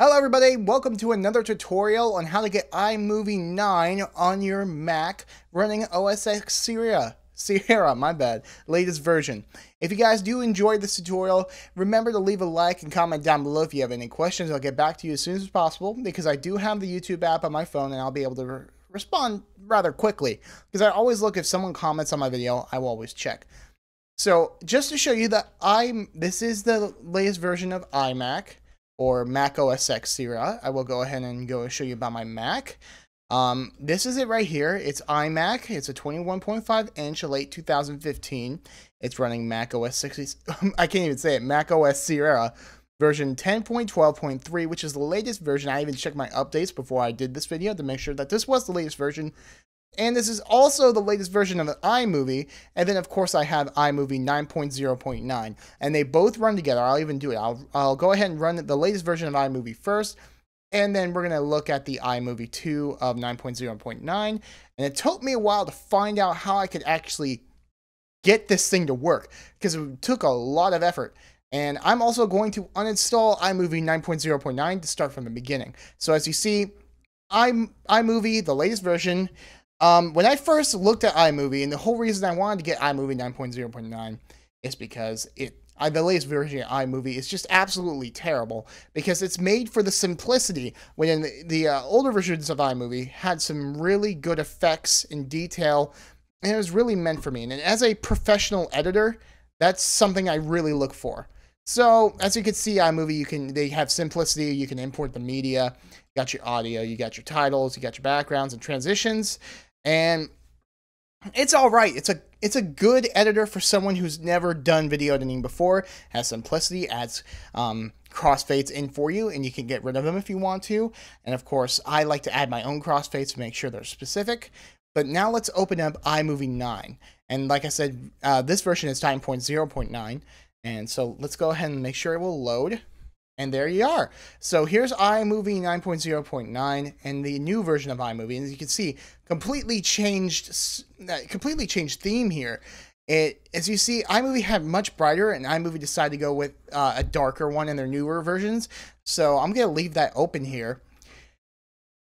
Hello everybody, welcome to another tutorial on how to get iMovie 9 on your Mac running OS X Sierra. Sierra, my bad, latest version. If you guys do enjoy this tutorial, remember to leave a like and comment down below if you have any questions. I'll get back to you as soon as possible because I do have the YouTube app on my phone and I'll be able to re respond rather quickly because I always look if someone comments on my video, I will always check. So just to show you that I'm, this is the latest version of iMac or Mac OS X Sierra. I will go ahead and go show you about my Mac. Um, this is it right here. It's iMac. It's a 21.5 inch, late 2015. It's running Mac OS 60. I can't even say it. Mac OS Sierra version 10.12.3, which is the latest version. I even checked my updates before I did this video to make sure that this was the latest version. And this is also the latest version of iMovie. And then, of course, I have iMovie 9.0.9. And they both run together. I'll even do it. I'll, I'll go ahead and run the latest version of iMovie first. And then we're going to look at the iMovie 2 of 9.0.9. And it took me a while to find out how I could actually get this thing to work because it took a lot of effort. And I'm also going to uninstall iMovie 9.0.9 to start from the beginning. So as you see, I'm iMovie, the latest version, um, when I first looked at iMovie, and the whole reason I wanted to get iMovie 9.0.9 is because it I, the latest version of iMovie is just absolutely terrible because it's made for the simplicity. When the, the uh, older versions of iMovie had some really good effects and detail, and it was really meant for me. And as a professional editor, that's something I really look for. So as you can see, iMovie, you can they have simplicity. You can import the media. You got your audio, you got your titles, you got your backgrounds and transitions and it's all right. It's a it's a good editor for someone who's never done video editing before. Has simplicity, adds um, crossfades in for you, and you can get rid of them if you want to. And of course, I like to add my own crossfades to make sure they're specific. But now let's open up iMovie 9. And like I said, uh, this version is 9.0.9. And so let's go ahead and make sure it will load. And there you are. So here's iMovie 9.0.9 and the new version of iMovie. And as you can see, completely changed, uh, completely changed theme here. It, as you see, iMovie had much brighter, and iMovie decided to go with uh, a darker one in their newer versions. So I'm gonna leave that open here.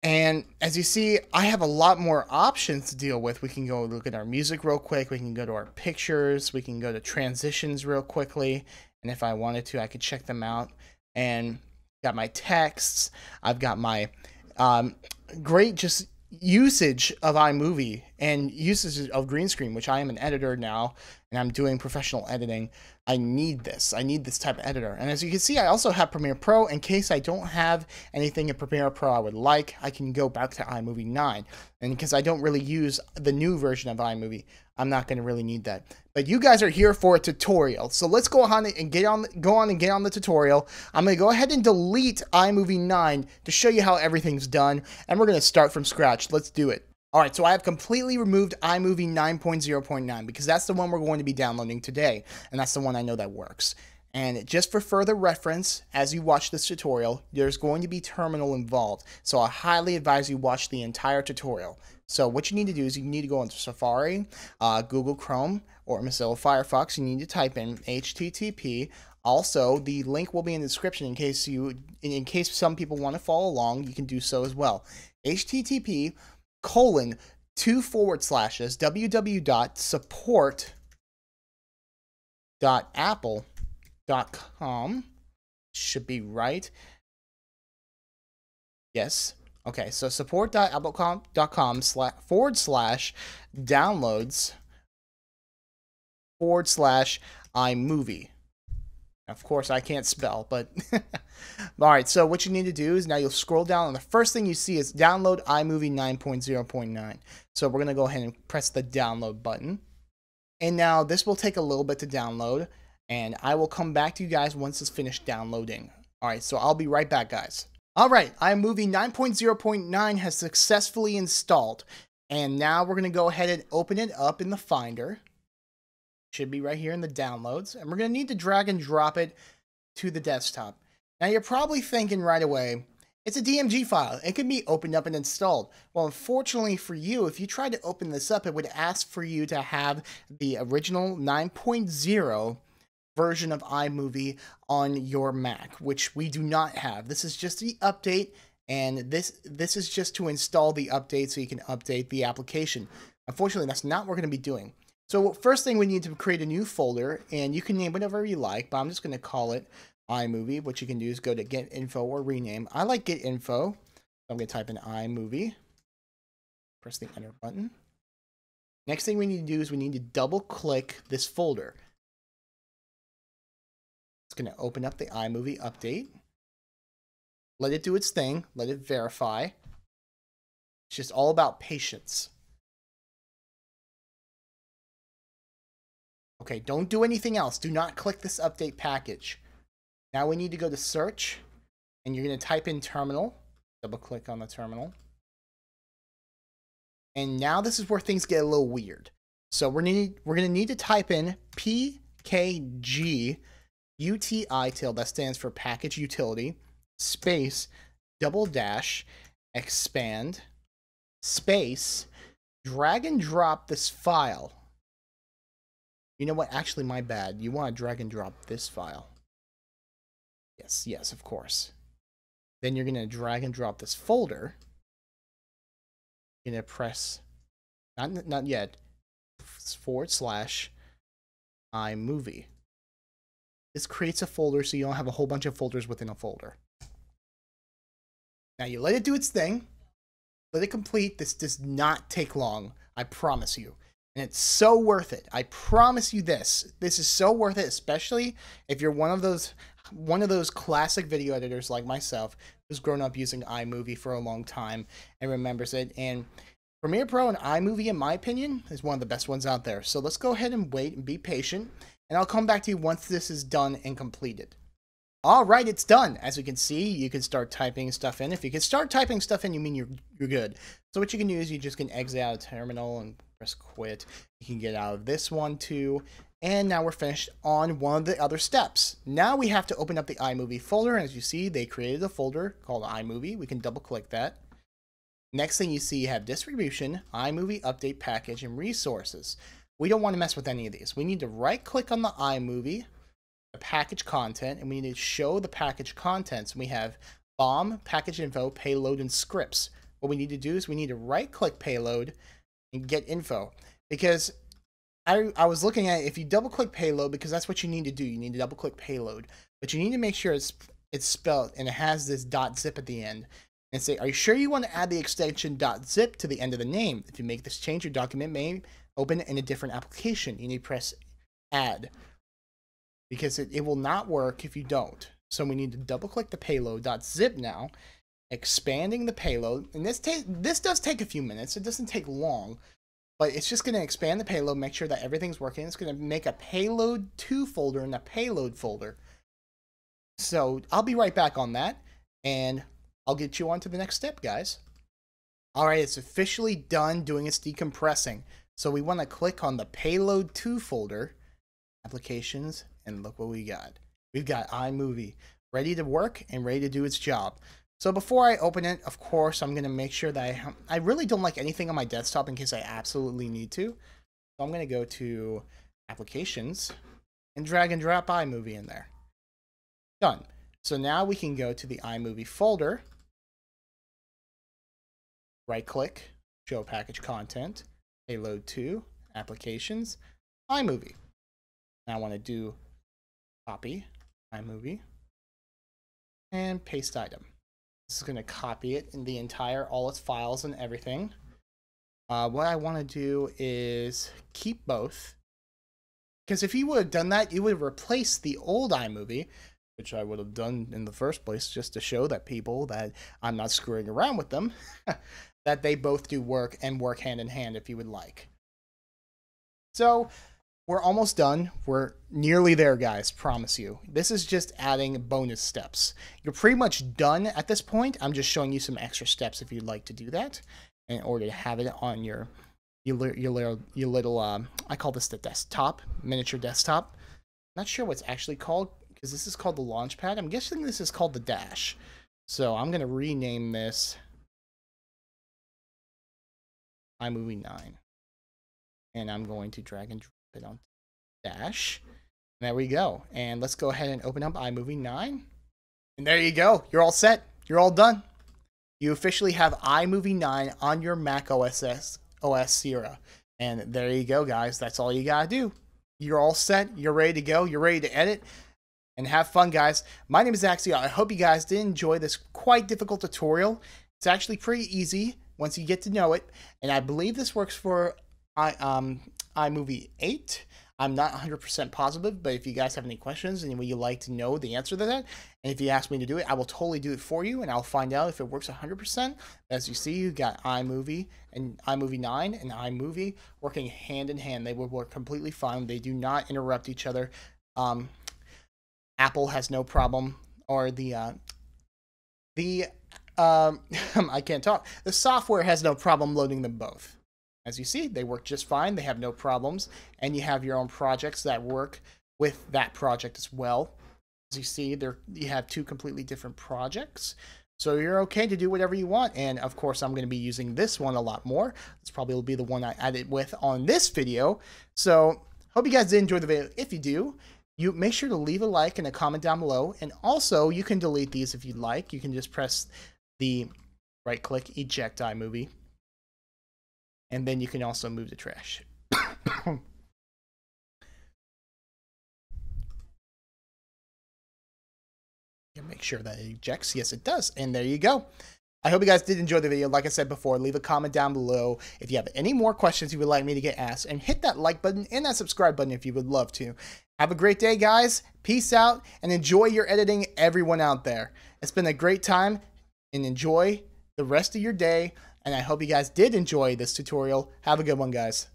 And as you see, I have a lot more options to deal with. We can go look at our music real quick. We can go to our pictures. We can go to transitions real quickly. And if I wanted to, I could check them out and got my texts. I've got my um, great just usage of iMovie and uses of green screen, which I am an editor now and I'm doing professional editing. I need this. I need this type of editor. And as you can see, I also have Premiere Pro. In case I don't have anything in Premiere Pro I would like, I can go back to iMovie 9. And because I don't really use the new version of iMovie, I'm not going to really need that. But you guys are here for a tutorial. So let's go on and get on go on and get on the tutorial. I'm going to go ahead and delete iMovie 9 to show you how everything's done. And we're going to start from scratch. Let's do it. Alright, so I have completely removed iMovie 9.0.9 because that's the one we're going to be downloading today, and that's the one I know that works. And just for further reference, as you watch this tutorial, there's going to be terminal involved, so I highly advise you watch the entire tutorial. So what you need to do is you need to go into Safari, uh, Google Chrome, or Mozilla Firefox. You need to type in HTTP. Also, the link will be in the description in case you, in case some people want to follow along. You can do so as well. HTTP colon two forward slashes www.support.apple.com should be right. Yes. Okay, so support.apple.com slash forward slash downloads forward slash iMovie. Of course, I can't spell, but all right. So what you need to do is now you'll scroll down, and the first thing you see is download iMovie 9.0.9. So we're gonna go ahead and press the download button, and now this will take a little bit to download, and I will come back to you guys once it's finished downloading. All right. So I'll be right back, guys. All right, iMovie 9.0.9 has successfully installed, and now we're gonna go ahead and open it up in the Finder. Should be right here in the downloads. And we're going to need to drag and drop it to the desktop. Now you're probably thinking right away, it's a DMG file. It can be opened up and installed. Well, unfortunately for you, if you tried to open this up, it would ask for you to have the original 9.0 version of iMovie on your Mac, which we do not have. This is just the update, and this this is just to install the update so you can update the application. Unfortunately, that's not what we're going to be doing. So first thing we need to create a new folder, and you can name whatever you like, but I'm just going to call it iMovie. What you can do is go to Get Info or rename. I like Get Info. I'm going to type in iMovie. Press the Enter button. Next thing we need to do is we need to double click this folder. It's going to open up the iMovie update. Let it do its thing. Let it verify. It's just all about patience. Okay, don't do anything else. Do not click this update package. Now we need to go to search and you're going to type in terminal. Double click on the terminal. And now this is where things get a little weird. So we're need we're gonna need to type in PKG UTIL that stands for package utility space double dash expand space drag and drop this file. You know what? Actually, my bad. You want to drag and drop this file. Yes, yes, of course. Then you're going to drag and drop this folder You're gonna press not not yet forward slash iMovie. This creates a folder so you don't have a whole bunch of folders within a folder. Now you let it do its thing. Let it complete. This does not take long. I promise you. And it's so worth it. I promise you this. This is so worth it, especially if you're one of those one of those classic video editors like myself who's grown up using iMovie for a long time and remembers it. And Premiere Pro and iMovie, in my opinion, is one of the best ones out there. So let's go ahead and wait and be patient. And I'll come back to you once this is done and completed. All right, it's done. As you can see, you can start typing stuff in. If you can start typing stuff in, you mean you're, you're good. So what you can do is you just can exit out of terminal and press quit. You can get out of this one too. And now we're finished on one of the other steps. Now we have to open up the iMovie folder. And as you see, they created a folder called iMovie. We can double click that. Next thing you see, you have distribution, iMovie update package, and resources. We don't want to mess with any of these. We need to right click on the iMovie, the package content, and we need to show the package contents. We have Bom, package info, payload, and scripts. What we need to do is we need to right click payload and get info because I, I was looking at if you double click payload because that's what you need to do. You need to double click payload, but you need to make sure it's it's spelled and it has this dot .zip at the end. And say, are you sure you want to add the extension dot .zip to the end of the name? If you make this change, your document may open in a different application. You need to press add because it, it will not work if you don't. So we need to double click the payload.zip now, expanding the payload. And this this does take a few minutes. It doesn't take long, but it's just going to expand the payload, make sure that everything's working. It's going to make a payload 2 folder and a payload folder. So I'll be right back on that, and I'll get you on to the next step, guys. All right, it's officially done doing its decompressing. So we want to click on the payload 2 folder, applications, and look what we got. We've got iMovie ready to work and ready to do its job. So before I open it, of course, I'm going to make sure that I, I really don't like anything on my desktop in case I absolutely need to. So I'm going to go to Applications and drag and drop iMovie in there. Done. So now we can go to the iMovie folder, right click, show package content, payload 2, applications, iMovie. Now I want to do copy iMovie and paste item. This is going to copy it in the entire, all its files and everything. Uh, what I want to do is keep both. Because if you would have done that, you would have replaced the old iMovie, which I would have done in the first place just to show that people that I'm not screwing around with them, that they both do work and work hand in hand if you would like. So we're almost done. We're nearly there, guys. Promise you. This is just adding bonus steps. You're pretty much done at this point. I'm just showing you some extra steps if you'd like to do that in order to have it on your your, your little, your little uh, I call this the desktop, miniature desktop. Not sure what's actually called because this is called the Launchpad. I'm guessing this is called the Dash. So I'm going to rename this iMovie 9. And I'm going to drag and dash. There we go. And let's go ahead and open up iMovie 9. And there you go. You're all set. You're all done. You officially have iMovie 9 on your Mac OS, OS Sierra. And there you go, guys. That's all you got to do. You're all set. You're ready to go. You're ready to edit and have fun, guys. My name is Axio. I hope you guys did enjoy this quite difficult tutorial. It's actually pretty easy once you get to know it. And I believe this works for I, um, iMovie 8. I'm not 100% positive, but if you guys have any questions and would you like to know the answer to that, and if you ask me to do it, I will totally do it for you, and I'll find out if it works 100%. As you see, you got iMovie and iMovie 9 and iMovie working hand in hand. They will work completely fine. They do not interrupt each other. Um, Apple has no problem, or the uh, the um, I can't talk. The software has no problem loading them both. As you see, they work just fine. They have no problems. And you have your own projects that work with that project as well. As you see, there you have two completely different projects. So you're okay to do whatever you want. And of course, I'm going to be using this one a lot more. This probably will be the one I edit with on this video. So hope you guys did enjoy the video. If you do, you make sure to leave a like and a comment down below. And also, you can delete these if you'd like. You can just press the right click, eject iMovie and then you can also move the trash. make sure that it ejects. Yes, it does. And there you go. I hope you guys did enjoy the video. Like I said before, leave a comment down below if you have any more questions you would like me to get asked. And hit that like button and that subscribe button if you would love to. Have a great day, guys. Peace out and enjoy your editing, everyone out there. It's been a great time and enjoy the rest of your day and I hope you guys did enjoy this tutorial. Have a good one, guys.